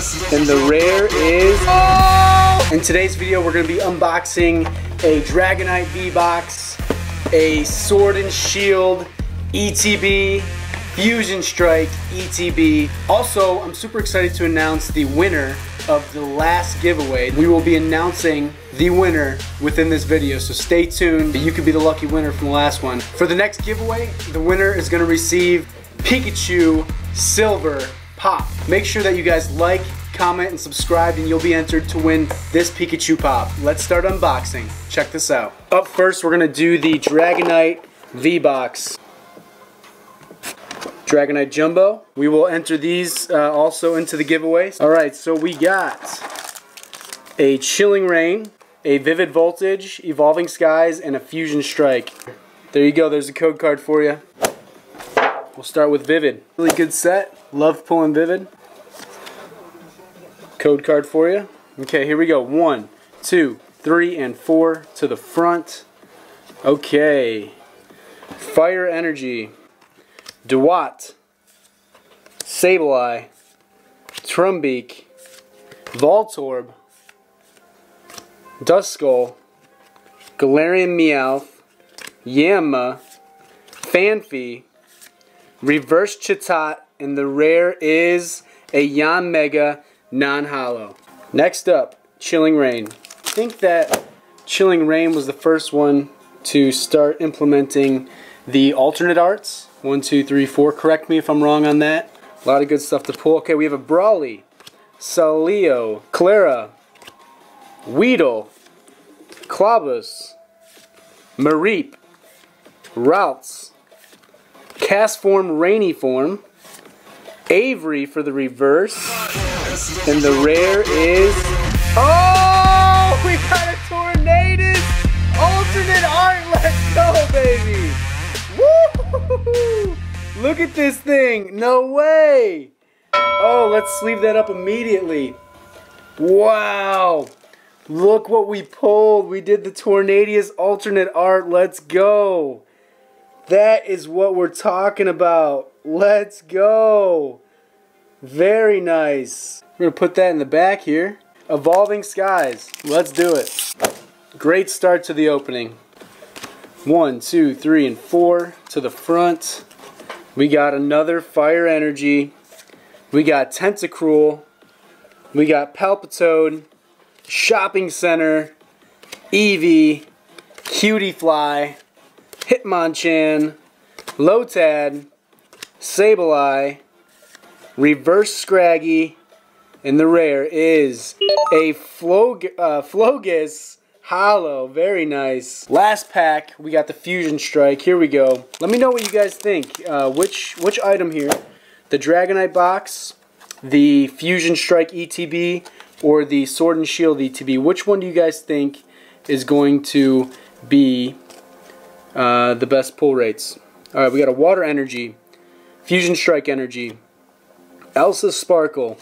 and the rare is... In today's video, we're to be unboxing a Dragonite V-Box, a Sword and Shield ETB, Fusion Strike ETB. Also, I'm super excited to announce the winner of the last giveaway. We will be announcing the winner within this video, so stay tuned. You could be the lucky winner from the last one. For the next giveaway, the winner is gonna receive Pikachu Silver Pop. Make sure that you guys like, comment, and subscribe, and you'll be entered to win this Pikachu Pop. Let's start unboxing. Check this out. Up first, we're gonna do the Dragonite V-Box. Dragonite Jumbo. We will enter these uh, also into the giveaways. Alright, so we got a Chilling Reign, a Vivid Voltage, Evolving Skies, and a Fusion Strike. There you go, there's a code card for you. We'll start with Vivid. Really good set. Love pulling Vivid. Code card for you. Okay, here we go. One, two, three, and four to the front. Okay. Fire Energy. Dewott, Sableye, Trumbeak, Voltorb, Duskull, Galarian Meowth, Yanma, Phanpy, Reverse Chatot, and the rare is a Yanmega non-hollow. Next up, Chilling Reign. I think that Chilling Reign was the first one to start implementing the alternate arts one, two, three, four. Correct me if I'm wrong on that. A lot of good stuff to pull. Okay, we have a Brawly, Salio, Klara, Weedle, Clobus, Mareep, Routes, Castform Rainy Form, Avery for the reverse, and the rare is... Oh! We got a Tornadus alternate art! Let's go, baby! Woo! Look at this thing! No way! Oh, let's sleeve that up immediately. Wow! Look what we pulled. We did the Tornadus alternate art. Let's go. That is what we're talking about. Let's go. Very nice. We're going to put that in the back here. Evolving Skies. Let's do it. Great start to the opening. One, two, three, and four to the front. We got another Fire Energy. We got Tentacruel. We got Palpitoad. Shopping Center. Eevee. Cutiefly. Hitmonchan. Lotad. Sableye. Reverse Scraggy. And the rare is a Flog uh, Flogus Hollow, very nice. Last pack, we got the Fusion Strike. Here we go. Let me know what you guys think. Uh, which which item here? The Dragonite box, the Fusion Strike ETB, or the Sword and Shield ETB? Which one do you guys think is going to be uh, the best pull rates? All right, we got a Water Energy, Fusion Strike Energy, Elesa Sparkle,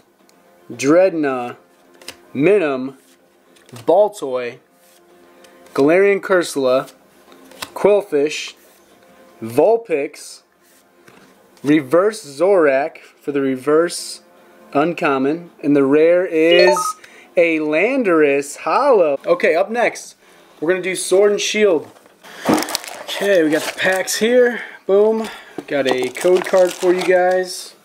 Drednaw, Minim, Baltoy, Galarian Cursola, Qwilfish, Vulpix, Reverse Zorak for the reverse uncommon, and the rare is a Landorus Hollow. Okay, up next, we're to do Sword and Shield. Okay, we got the packs here. Boom. Got a code card for you guys.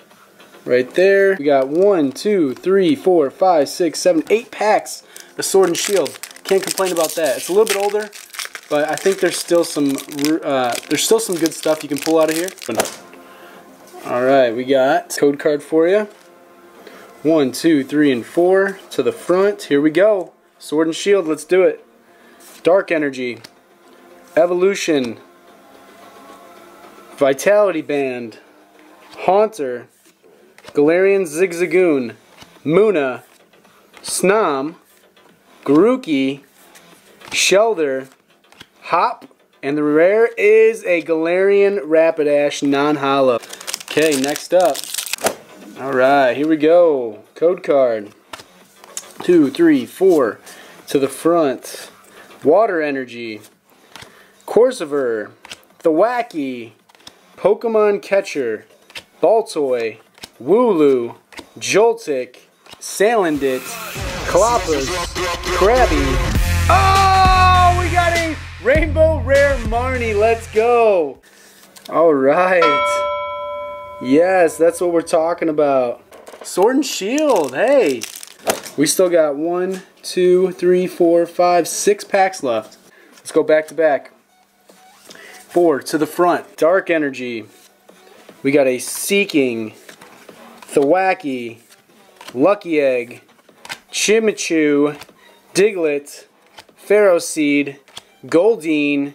Right there. We got one, two, three, four, five, six, seven, eight packs of Sword and Shield. Can't complain about that. It's a little bit older, but I think there's still some uh, there's still some good stuff you can pull out of here. All right, we got code card for you. One, two, three, and four to the front. Here we go. Sword and Shield. Let's do it. Dark Energy, Evolution, Vitality Band, Haunter, Galarian Zigzagoon, Munna, Snom, Grookey, Shellder, Hop, and the rare is a Galarian Rapidash non-hollow. Okay, next up. Alright, here we go. Code card. Two, three, four. To the front. Water Energy. Corsaver. Thwackey. Pokemon Catcher. Baltoy. Wooloo. Joltik. Salandit, Clobbopus, Krabby. Oh, we got a Rainbow Rare Marnie. Let's go. All right. Yes, that's what we're talking about. Sword and Shield. Hey. We still got one, two, three, four, five, six packs left. Let's go back to back. Four to the front. Dark Energy. We got a Seaking, Thwackey, Lucky Egg, Chimichu, Diglett, Ferroseed, Goldeen,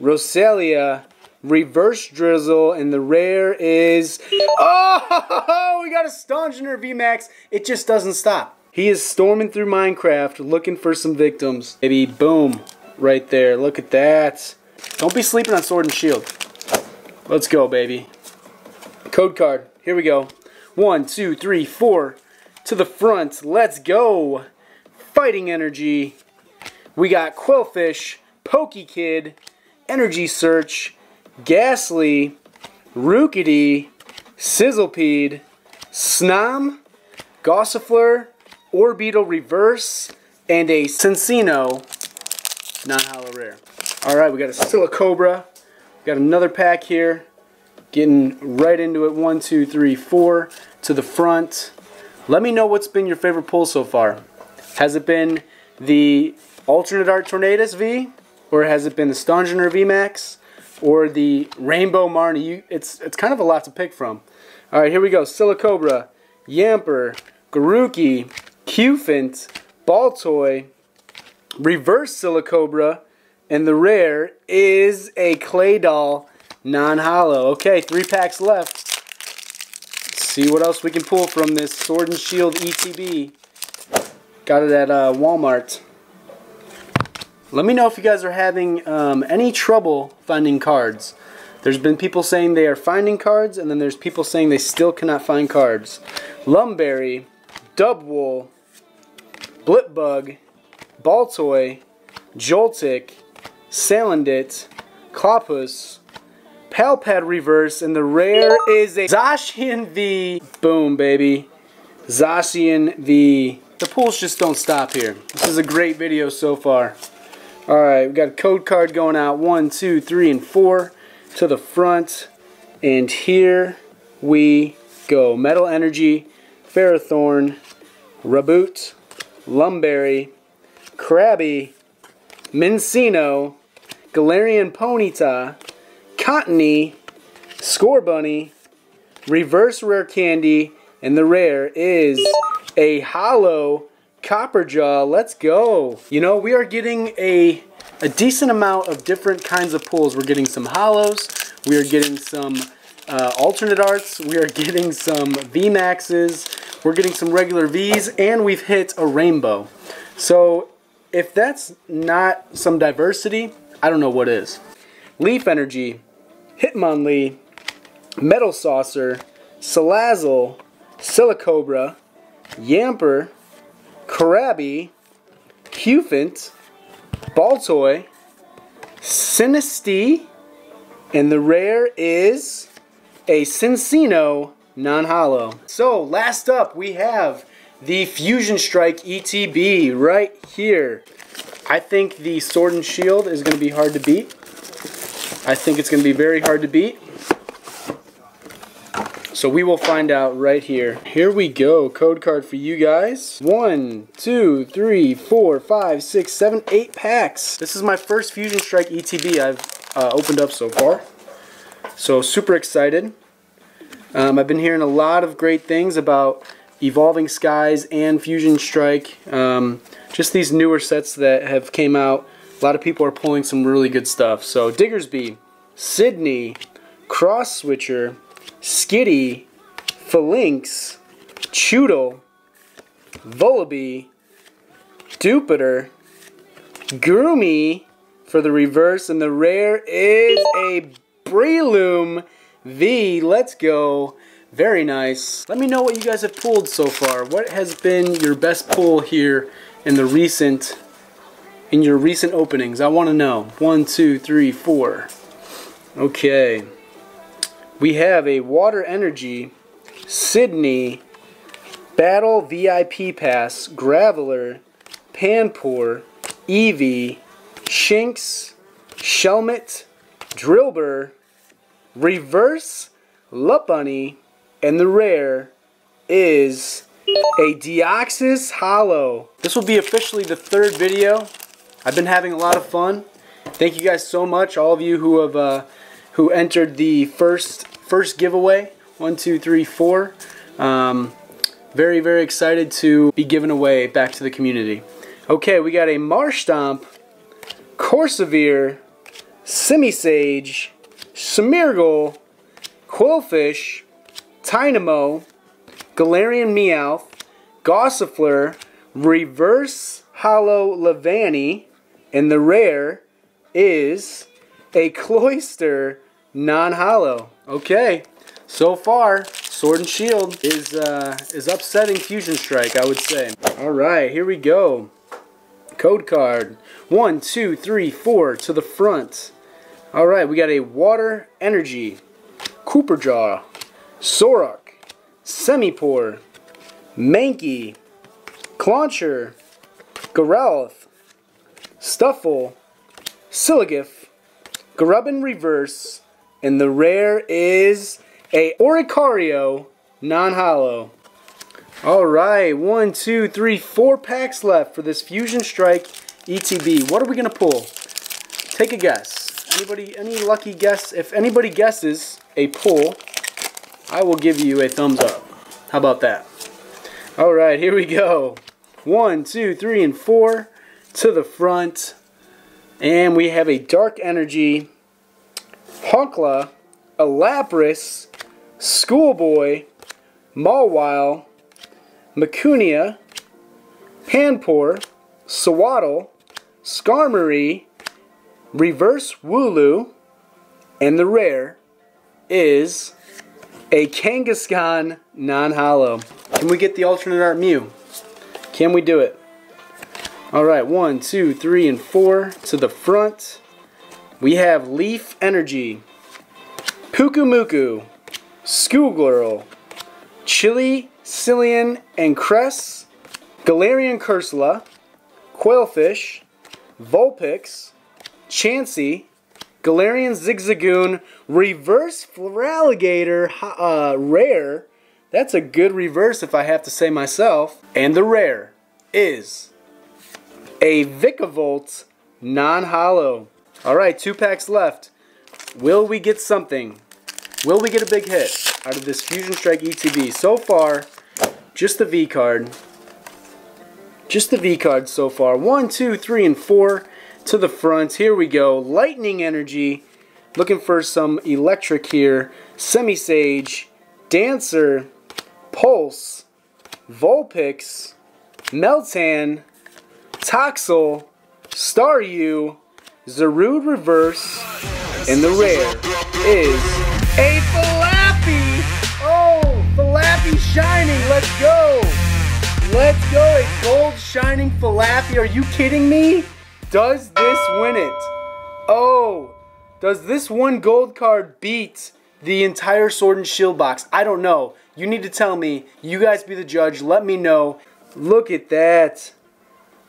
Roselia, Reverse Drizzle, and the rare is... Oh! We got a Stonjourner VMAX. It just doesn't stop. He is storming through Minecraft looking for some victims. Maybe boom, right there. Look at that. Don't be sleeping on Sword and Shield. Let's go, baby. Code card. Here we go. One, two, three, four. To the front. Let's go. Fighting Energy. We got Qwilfish, Pokekid, Energy Search, Gastly, Rookidee, Sizzlipede, Snom, Gossifleur, Orbeetle Reverse, and a Cinccino non-hollow rare. Alright, we got a Silicobra. Got another pack here. Getting right into it. One, two, three, four. To the front. Let me know what's been your favorite pull so far. Has it been the Alternate Art Tornadus V? Or has it been the Stonjourner VMAX? Or the Rainbow Marnie? You, it's, it's kind of a lot to pick from. Alright, here we go. Silicobra, Yamper, Grookey, Cufant, Baltoy, Reverse Silicobra, and the rare is a Claydol non-hollow. Okay, three packs left. Let's see what else we can pull from this Sword and Shield ETB. Got it at uh, Walmart. Let me know if you guys are having um, any trouble finding cards. There's been people saying they are finding cards, and then there's people saying they still cannot find cards. Lum Berry, Dubwool, Blipbug, Baltoy, Joltik, Salandit, Clobbopus, Palpad Reverse, and the rare is a Zacian V. Boom, baby. Zacian V. The pulls just don't stop here. This is a great video so far. Alright, we got a code card going out. One, two, three, and four to the front. And here we go. Metal Energy, Ferrothorn, Raboot, Lum Berry, Krabby, Minccino, Galarian Ponyta, Scorbunny Reverse Rare Candy, and the rare is a hollow Copperajah. Let's go. You know, we are getting a, a decent amount of different kinds of pulls. We're getting some hollows. We are getting some uh, alternate arts. We are getting some VMAXs. We're getting some regular Vs, and we've hit a rainbow. So if that's not some diversity, I don't know what is. Leaf Energy, Hitmonlee, Metal Saucer, Salazzle, Silicobra, Yamper, Krabby, Cufant, Baltoy, Sinistea, and the rare is a Cinccino non-hollow. So last up we have the Fusion Strike ETB right here. I think the Sword and Shield is going to be hard to beat. I think it's going to be very hard to beat. So we will find out right here. Here we go. Code card for you guys. One, two, three, four, five, six, seven, eight packs. This is my first Fusion Strike ETB I've uh, opened up so far. So super excited. Um, I've been hearing a lot of great things about Evolving Skies and Fusion Strike. Um, just these newer sets that have came out. A lot of people are pulling some really good stuff. So Diggersby, Sydney, Cross Switcher, Skitty, Falinks, Chewtle, Vullaby, Dewpider, Groomy for the reverse, and the rare is a Breloom V. Let's go. Very nice. Let me know what you guys have pulled so far. What has been your best pull here in the recent, in your recent openings? I want to know. One, two, three, four. Okay. We have a Water Energy, Sydney Battle VIP Pass, Graveler, Panpour, Eevee, Shinx, Shelmet, Drillbur, Reverse Lopunny, and the rare is a Deoxys Hollow. This will be officially the third video. I've been having a lot of fun. Thank you guys so much, all of you who have uh, who entered the first first giveaway. One, two, three, four. Um, very, very excited to be giving away back to the community. Okay, we got a Marshtomp, Corsair, Simisage, Smeargle, Qwilfish, Tynamo, Galarian Meowth, Gossifleur, Reverse Hollow Leavanny, and the rare is a Cloyster non-hollow. Okay, so far Sword and Shield is uh, is upsetting Fusion Strike, I would say. All right, here we go. Code card. One, two, three, four to the front. All right, we got a Water Energy, Cooper Jaw, Sorok, Simipour, Mankey, Clauncher, Garelth, Stufful, Siligif, Grubbin Reverse, and the rare is a Oricorio non-hollow. Alright, one, two, three, four packs left for this Fusion Strike ETB. What are we to pull? Take a guess. Anybody, any lucky guess? If anybody guesses a pull, I will give you a thumbs up. How about that? Alright, here we go. One, two, three, and four to the front. And we have a Dark Energy, Honkla, a Lapras, Schoolboy, Mawile, Macunia, Panpour, Sewaddle, Skarmory, Reverse Wooloo, and the rare is a Kangaskhan non-hollow. Can we get the alternate art Mew? Can we do it? Alright, one, two, three, and four to the front. We have Leaf Energy, Pyukumuku, Schoolgirl, Chili Cilan and Cress, Galarian Cursola, Qwilfish, Vulpix, Chansey, Galarian Zigzagoon, Reverse Feraligatr, uh, Rare. That's a good reverse if I have to say myself. And the rare is a Vikavolt non-hollow. Alright, two packs left. Will we get something? Will we get a big hit out of this Fusion Strike ETB? So far, just the V card. Just the V card so far. One, two, three, and four to the front. Here we go. Lightning Energy. Looking for some electric here. Simisage. Dancer. Pulse. Vulpix. Meltan. Toxel. Staryu. Zarude Reverse. And the rare is a Flappy. Oh, Flappy Shining. Let's go. Let's go. A gold shining Flappy. Are you kidding me? Does this win it? Oh, does this one gold card beat the entire Sword and Shield box? I don't know. You need to tell me. You guys be the judge. Let me know. Look at that.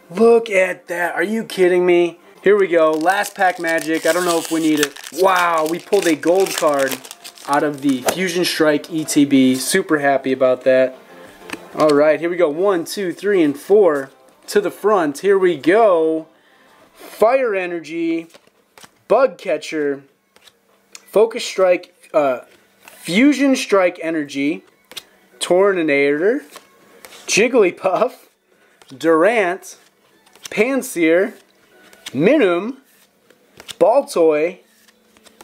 Look at that. Are you kidding me? Here we go. Last pack magic. I don't know if we need it. Wow, we pulled a gold card out of the Fusion Strike ETB. Super happy about that. All right, here we go. One, two, three, and four to the front. Here we go. Fire Energy, Bug Catcher, Focus Strike, uh, Fusion Strike Energy, Tornador, Jigglypuff, Durant, Pansear, Minun, Baltoy,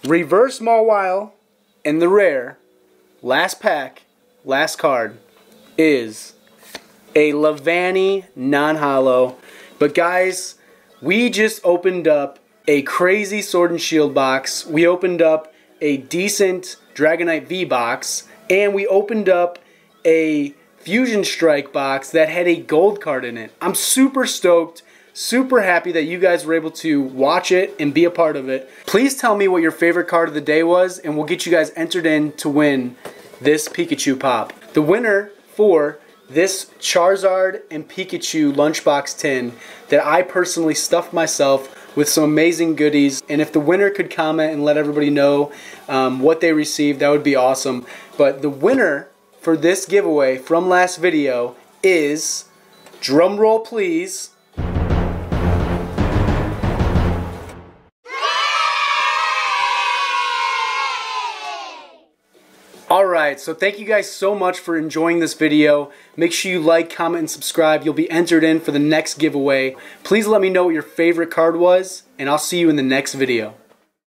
Reverse Mawile, and the rare, last pack, last card, is a Leavanny non-hollow. But guys, we just opened up a crazy Sword and Shield box. We opened up a decent Dragonite V box. And we opened up a Fusion Strike box that had a gold card in it. I'm super stoked. Super happy that you guys were able to watch it and be a part of it. Please tell me what your favorite card of the day was and we'll get you guys entered in to win this Pikachu Pop. The winner for this Charizard and Pikachu lunchbox tin that I personally stuffed myself with some amazing goodies. And if the winner could comment and let everybody know um, what they received, that would be awesome. But the winner for this giveaway from last video is, drum roll please, so thank you guys so much for enjoying this video. Make sure you like, comment, and subscribe. You'll be entered in for the next giveaway. Please let me know what your favorite card was, and I'll see you in the next video.